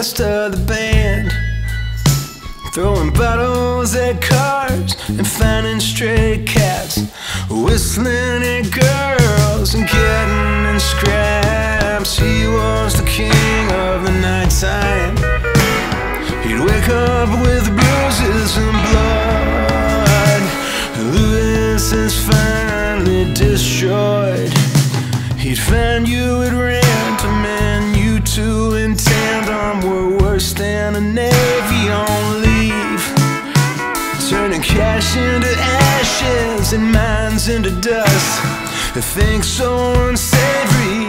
rest of the band. Throwing bottles at cars and finding stray cats. Whistling at girls and getting in scraps. He was the king of the nighttime. He'd wake up with bruises and blood. Lewis is finally destroyed. He'd find you at rain Cash into ashes and minds into dust. They think so unsavory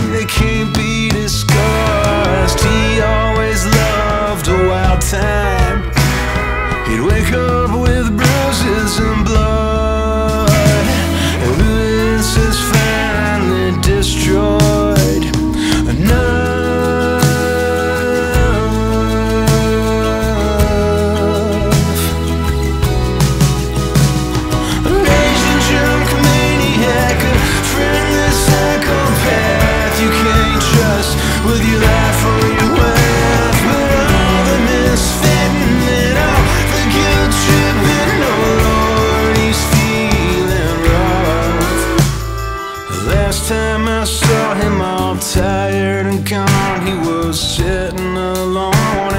time I saw him all tired and gone He was sitting alone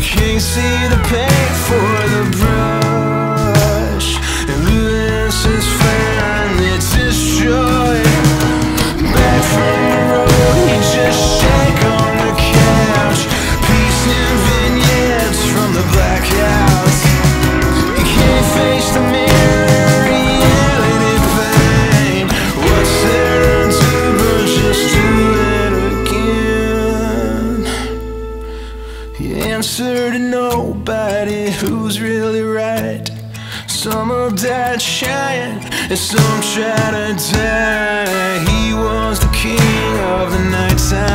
Can't see the paint for the brush really. Some have died trying, and some try to die. He was the king of the nighttime.